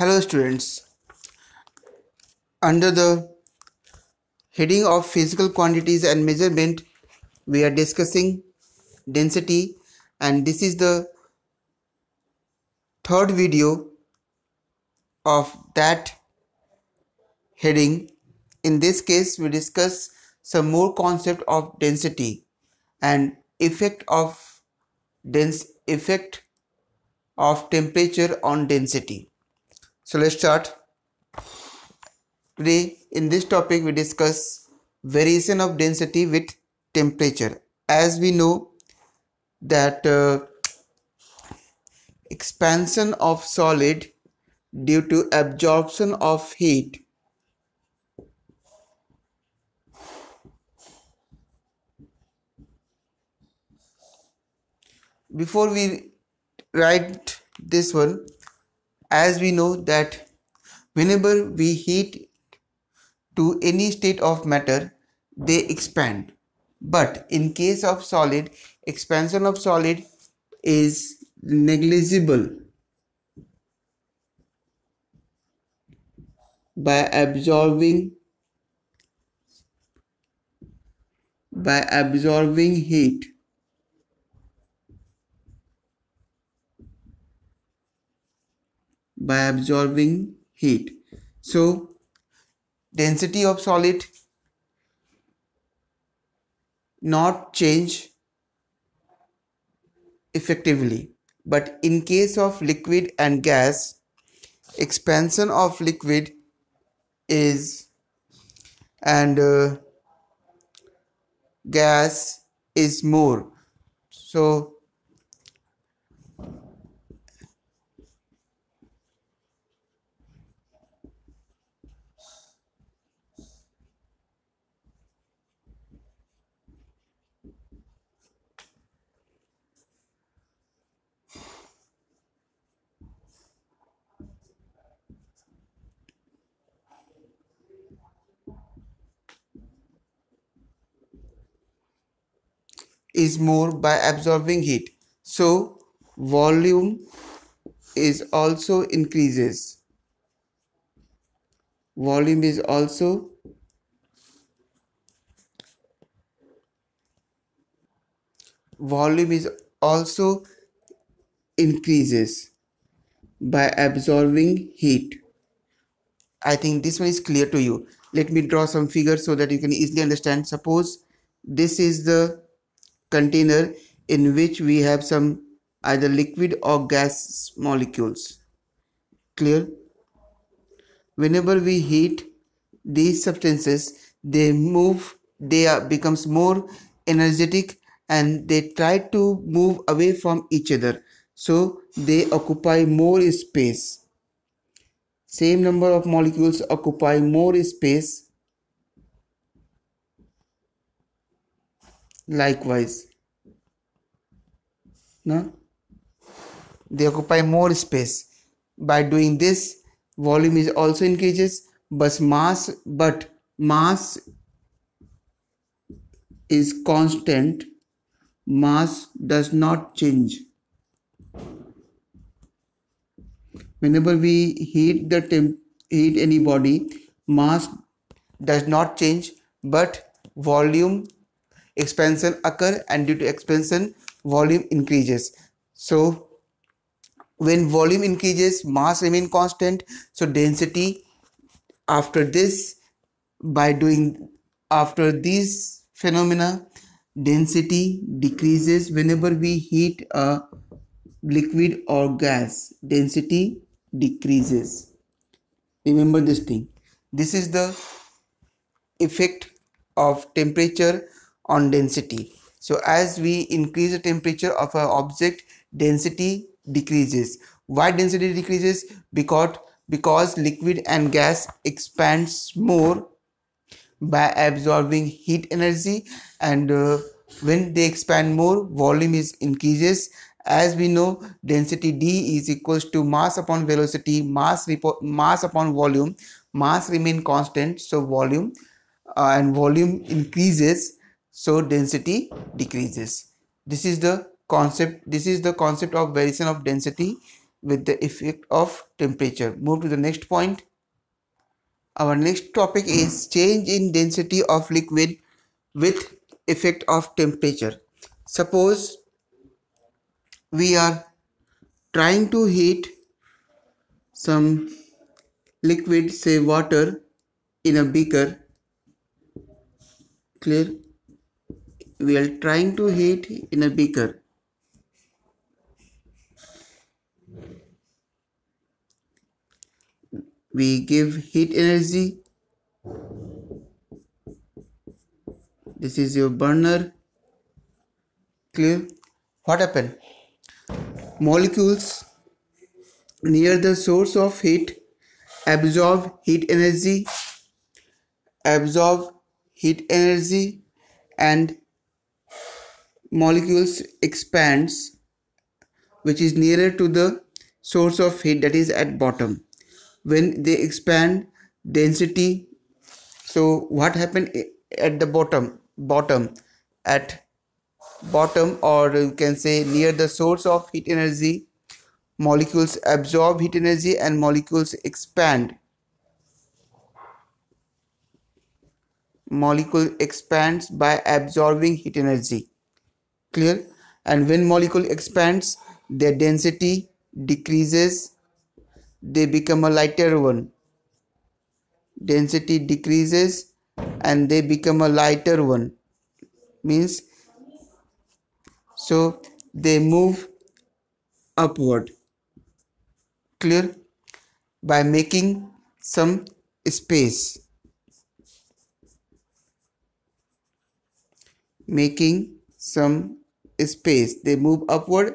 Hello students. Under the heading of physical quantities and measurement, we are discussing density and this is the third video of that heading. In this case, we discuss some more concept of density and effect of dense effect of temperature on density. So let's start. Today in this topic we discuss variation of density with temperature. As we know that uh, expansion of solid due to absorption of heat before we write this one as we know that whenever we heat to any state of matter they expand. But in case of solid expansion of solid is negligible by absorbing by absorbing heat by absorbing heat. So density of solid not change effectively but in case of liquid and gas expansion of liquid is and uh, gas is more so is more by absorbing heat. So volume is also increases. Volume is also volume is also increases by absorbing heat. I think this one is clear to you. Let me draw some figures so that you can easily understand. Suppose this is the container in which we have some either liquid or gas molecules. Clear? Whenever we heat these substances they move they are becomes more energetic and they try to move away from each other. So they occupy more space. Same number of molecules occupy more space likewise. No they occupy more space. By doing this volume is also increases but mass but mass is constant. Mass does not change. Whenever we heat the temp heat any body mass does not change but volume expansion occur and due to expansion volume increases. So when volume increases mass remain constant. So density after this by doing after these phenomena density decreases whenever we heat a liquid or gas. Density decreases. Remember this thing. This is the effect of temperature on density. So as we increase the temperature of an object density decreases. Why density decreases? Because because liquid and gas expands more by absorbing heat energy and uh, when they expand more volume is increases. As we know density d is equals to mass upon velocity mass mass upon volume. Mass remain constant so volume uh, and volume increases so density decreases this is the concept this is the concept of variation of density with the effect of temperature. Move to the next point. Our next topic is change in density of liquid with effect of temperature. Suppose we are trying to heat some liquid say water in a beaker clear we are trying to heat in a beaker. We give heat energy. This is your burner. Clear? What happened? Molecules near the source of heat absorb heat energy absorb heat energy and molecules expands which is nearer to the source of heat that is at bottom. When they expand density so what happened at the bottom bottom at bottom or you can say near the source of heat energy molecules absorb heat energy and molecules expand. Molecule expands by absorbing heat energy clear. And when molecule expands their density decreases. They become a lighter one. Density decreases and they become a lighter one. Means so they move upward. Clear? By making some space. Making some space. They move upward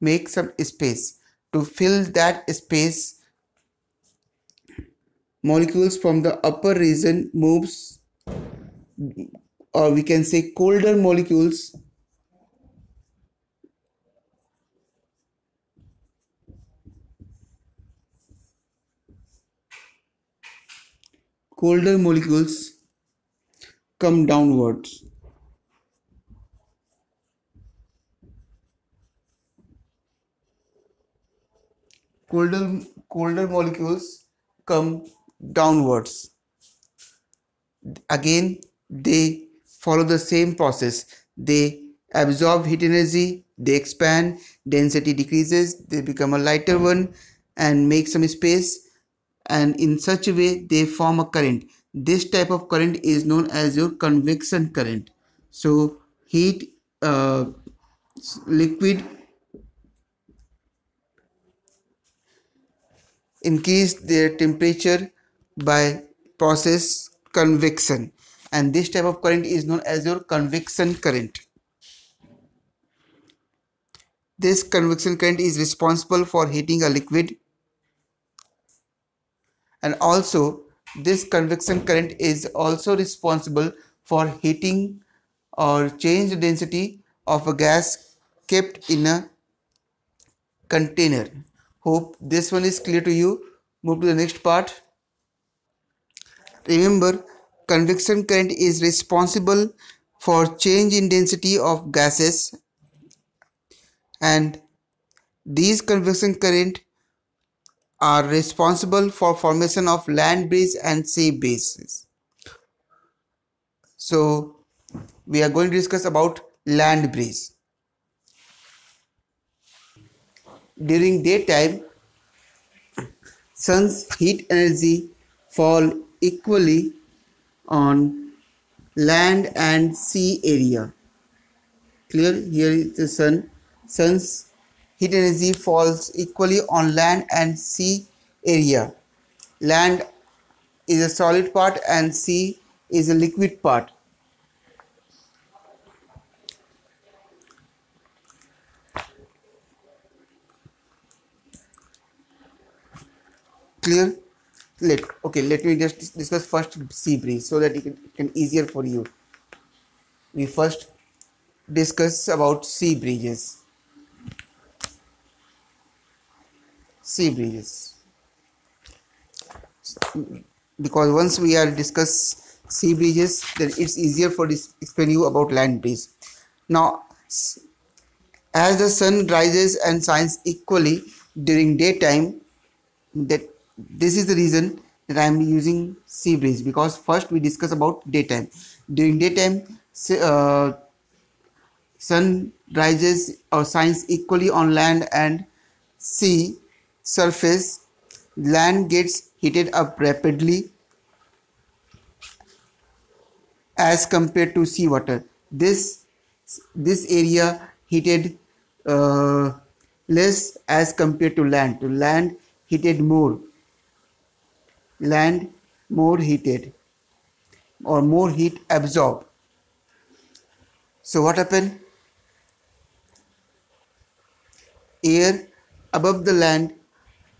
make some space. To fill that space molecules from the upper region moves or we can say colder molecules colder molecules come downwards colder colder molecules come downwards. Again they follow the same process. They absorb heat energy they expand density decreases they become a lighter one and make some space. And in such a way they form a current. This type of current is known as your convection current. So heat uh, liquid increase their temperature by process convection and this type of current is known as your convection current. This convection current is responsible for heating a liquid and also this convection current is also responsible for heating or change the density of a gas kept in a container. Hope this one is clear to you. Move to the next part. Remember, convection current is responsible for change in density of gases and these convection current are responsible for formation of land breeze and sea breezes. So we are going to discuss about land breeze. During daytime, sun's heat energy fall equally on land and sea area. Clear? Here is the sun. Sun's heat energy falls equally on land and sea area. Land is a solid part and sea is a liquid part clear? Let okay let me just discuss first sea breeze so that it can, it can easier for you. We first discuss about sea breezes. Sea breezes. Because once we are discuss sea breezes then it's easier for this explain you about land breeze. Now as the sun rises and shines equally during daytime that this is the reason that I am using sea breeze because first we discuss about daytime. During daytime uh, sun rises or shines equally on land and sea surface. Land gets heated up rapidly as compared to seawater this this area heated uh, less as compared to land. To land heated more land more heated or more heat absorbed. So what happened? Air above the land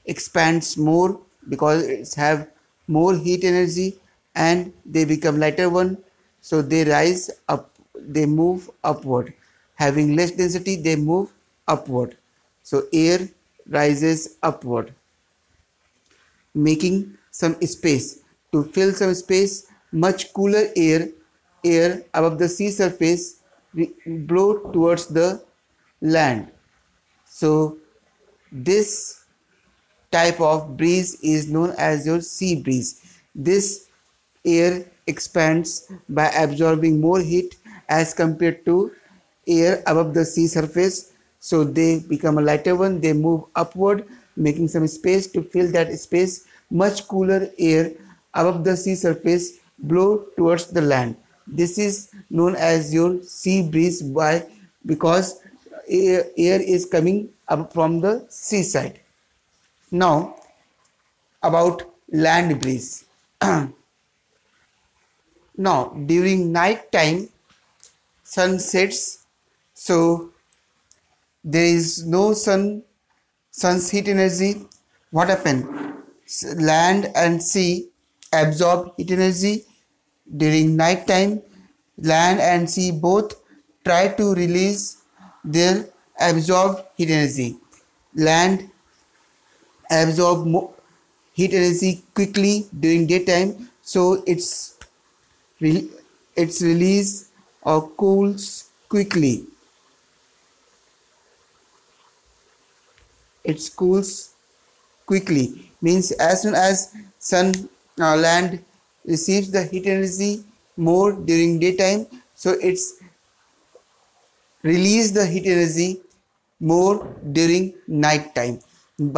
expands more because it's have more heat energy and they become lighter one. So they rise up they move upward. Having less density they move upward. So air rises upward making some space. To fill some space much cooler air air above the sea surface blow towards the land. So this type of breeze is known as your sea breeze. This air expands by absorbing more heat as compared to air above the sea surface. So they become a lighter one. They move upward making some space. To fill that space much cooler air above the sea surface blow towards the land. This is known as your sea breeze. By because air, air is coming up from the seaside. Now about land breeze. Now during night time sun sets so there is no sun sun's heat energy. What happened land and sea absorb heat energy during night time. Land and sea both try to release their absorbed heat energy. Land absorb heat energy quickly during daytime so it's its release or cools quickly. It cools quickly means as soon as sun uh, land receives the heat energy more during daytime so it's release the heat energy more during night time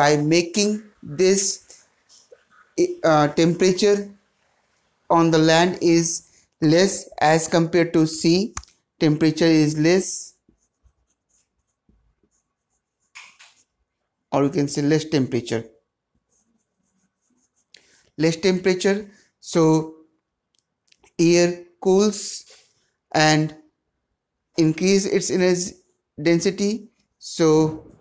by making this uh, temperature on the land is less as compared to sea temperature is less or you can say less temperature less temperature. So air cools and increase its energy density. So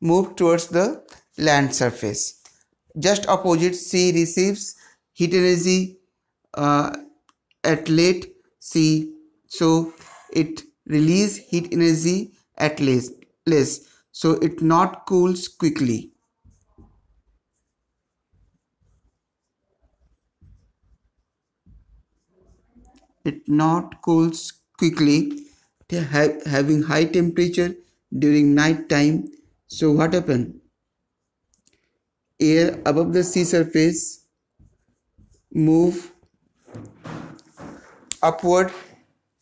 move towards the land surface. Just opposite sea receives heat energy uh, at late sea. So it release heat energy at less less so it not cools quickly it not cools quickly having high temperature during night time. So what happened? Air above the sea surface move upward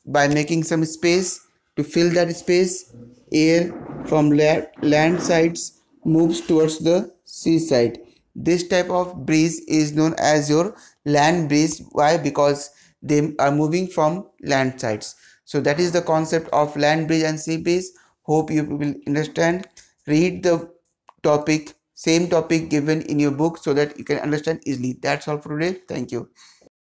by making some space to fill that space. Air from land sides moves towards the seaside. This type of breeze is known as your land breeze. Why? Because they are moving from land sides so that is the concept of land breeze and sea breeze hope you will understand. Read the topic same topic given in your book so that you can understand easily. That's all for today. Thank you